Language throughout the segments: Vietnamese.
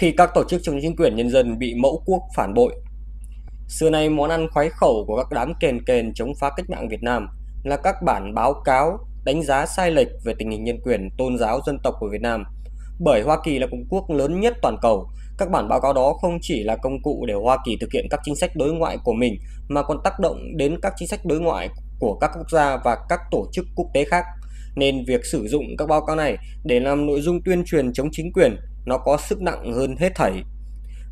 khi các tổ chức chống chính quyền nhân dân bị mẫu quốc phản bội. Xưa nay món ăn khoái khẩu của các đám kền kền chống phá cách mạng Việt Nam là các bản báo cáo đánh giá sai lệch về tình hình nhân quyền tôn giáo dân tộc của Việt Nam. Bởi Hoa Kỳ là cường quốc lớn nhất toàn cầu, các bản báo cáo đó không chỉ là công cụ để Hoa Kỳ thực hiện các chính sách đối ngoại của mình mà còn tác động đến các chính sách đối ngoại của các quốc gia và các tổ chức quốc tế khác. Nên việc sử dụng các báo cáo này để làm nội dung tuyên truyền chống chính quyền nó có sức nặng hơn hết thảy.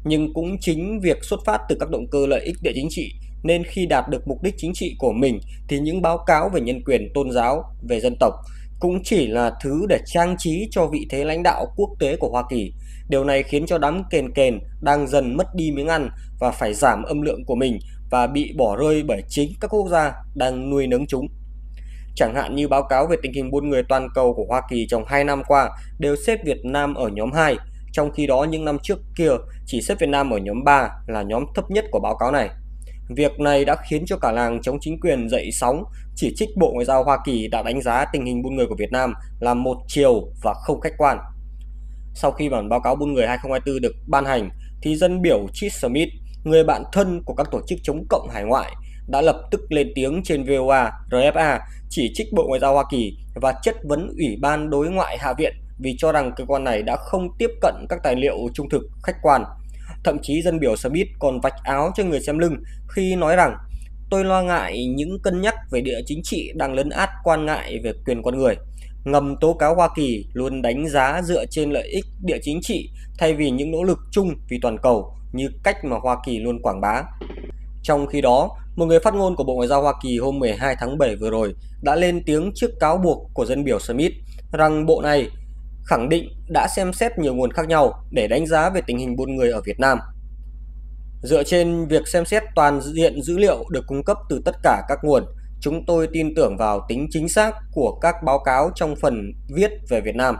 Nhưng cũng chính việc xuất phát từ các động cơ lợi ích địa chính trị nên khi đạt được mục đích chính trị của mình thì những báo cáo về nhân quyền tôn giáo, về dân tộc cũng chỉ là thứ để trang trí cho vị thế lãnh đạo quốc tế của Hoa Kỳ. Điều này khiến cho đám kền kền đang dần mất đi miếng ăn và phải giảm âm lượng của mình và bị bỏ rơi bởi chính các quốc gia đang nuôi nấng chúng. Chẳng hạn như báo cáo về tình hình buôn người toàn cầu của Hoa Kỳ trong 2 năm qua đều xếp Việt Nam ở nhóm 2, trong khi đó những năm trước kia chỉ xếp Việt Nam ở nhóm 3 là nhóm thấp nhất của báo cáo này. Việc này đã khiến cho cả làng chống chính quyền dậy sóng, chỉ trích Bộ Ngoại giao Hoa Kỳ đã đánh giá tình hình buôn người của Việt Nam là một chiều và không khách quan. Sau khi bản báo cáo buôn người 2024 được ban hành, thì dân biểu Chris Smith, người bạn thân của các tổ chức chống cộng hải ngoại, đã lập tức lên tiếng trên VOA, RFA chỉ trích Bộ Ngoại giao Hoa Kỳ và chất vấn Ủy ban Đối ngoại Hạ viện vì cho rằng cơ quan này đã không tiếp cận các tài liệu trung thực, khách quan. Thậm chí dân biểu Smith còn vạch áo cho người xem lưng khi nói rằng tôi lo ngại những cân nhắc về địa chính trị đang lấn át quan ngại về quyền con người. Ngầm tố cáo Hoa Kỳ luôn đánh giá dựa trên lợi ích địa chính trị thay vì những nỗ lực chung vì toàn cầu như cách mà Hoa Kỳ luôn quảng bá. Trong khi đó, một người phát ngôn của Bộ Ngoại giao Hoa Kỳ hôm 12 tháng 7 vừa rồi đã lên tiếng trước cáo buộc của dân biểu Smith rằng bộ này khẳng định đã xem xét nhiều nguồn khác nhau để đánh giá về tình hình buôn người ở Việt Nam. Dựa trên việc xem xét toàn diện dữ liệu được cung cấp từ tất cả các nguồn, chúng tôi tin tưởng vào tính chính xác của các báo cáo trong phần viết về Việt Nam.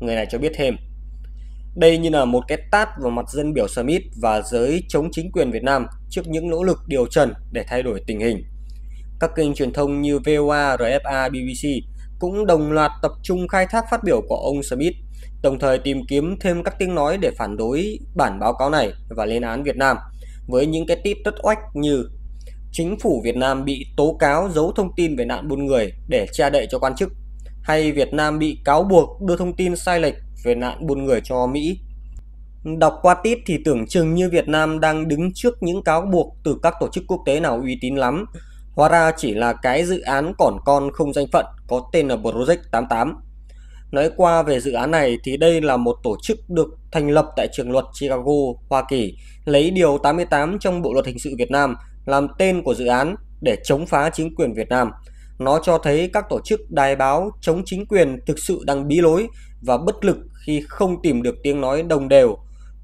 Người này cho biết thêm. Đây như là một cái tát vào mặt dân biểu Smith và giới chống chính quyền Việt Nam trước những nỗ lực điều trần để thay đổi tình hình. Các kênh truyền thông như VOA, RFA, BBC cũng đồng loạt tập trung khai thác phát biểu của ông Smith, đồng thời tìm kiếm thêm các tiếng nói để phản đối bản báo cáo này và lên án Việt Nam với những cái tít tất oách như chính phủ Việt Nam bị tố cáo giấu thông tin về nạn buôn người để che đậy cho quan chức hay Việt Nam bị cáo buộc đưa thông tin sai lệch về nạn buôn người cho Mỹ. Đọc qua tít thì tưởng chừng như Việt Nam đang đứng trước những cáo buộc từ các tổ chức quốc tế nào uy tín lắm. Hóa ra chỉ là cái dự án còn con không danh phận có tên là Project 88. Nói qua về dự án này thì đây là một tổ chức được thành lập tại trường luật Chicago, Hoa Kỳ, lấy điều 88 trong Bộ luật hình sự Việt Nam làm tên của dự án để chống phá chính quyền Việt Nam. Nó cho thấy các tổ chức đài báo chống chính quyền thực sự đang bí lối và bất lực khi không tìm được tiếng nói đồng đều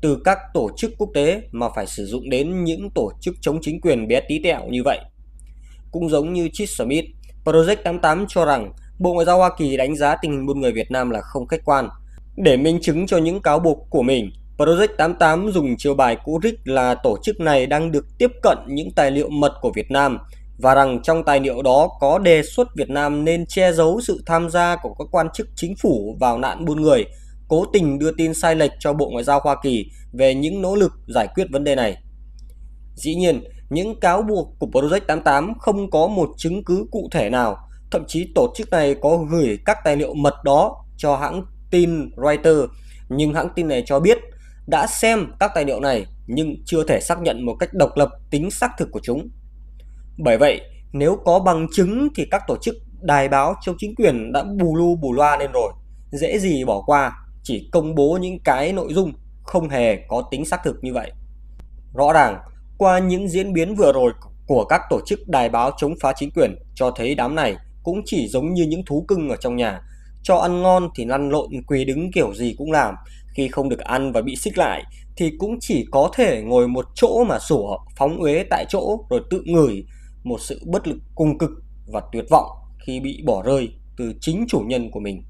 từ các tổ chức quốc tế mà phải sử dụng đến những tổ chức chống chính quyền bé tí tẹo như vậy. Cũng giống như Chit Smith, Project 88 cho rằng Bộ Ngoại giao Hoa Kỳ đánh giá tình hình buôn người Việt Nam là không khách quan. Để minh chứng cho những cáo buộc của mình, Project 88 dùng chiêu bài cũ rích là tổ chức này đang được tiếp cận những tài liệu mật của Việt Nam và rằng trong tài liệu đó có đề xuất Việt Nam nên che giấu sự tham gia của các quan chức chính phủ vào nạn buôn người, cố tình đưa tin sai lệch cho Bộ Ngoại giao Hoa Kỳ về những nỗ lực giải quyết vấn đề này. Dĩ nhiên, những cáo buộc của Project 88 không có một chứng cứ cụ thể nào, thậm chí tổ chức này có gửi các tài liệu mật đó cho hãng tin Reuters, nhưng hãng tin này cho biết đã xem các tài liệu này nhưng chưa thể xác nhận một cách độc lập tính xác thực của chúng. Bởi vậy, nếu có bằng chứng thì các tổ chức đài báo trong chính quyền đã bù lu bù loa lên rồi, dễ gì bỏ qua, chỉ công bố những cái nội dung không hề có tính xác thực như vậy. Rõ ràng, qua những diễn biến vừa rồi của các tổ chức đài báo chống phá chính quyền cho thấy đám này cũng chỉ giống như những thú cưng ở trong nhà. Cho ăn ngon thì lăn lộn quỳ đứng kiểu gì cũng làm. Khi không được ăn và bị xích lại thì cũng chỉ có thể ngồi một chỗ mà sủa phóng uế tại chỗ rồi tự ngửi một sự bất lực cùng cực và tuyệt vọng khi bị bỏ rơi từ chính chủ nhân của mình.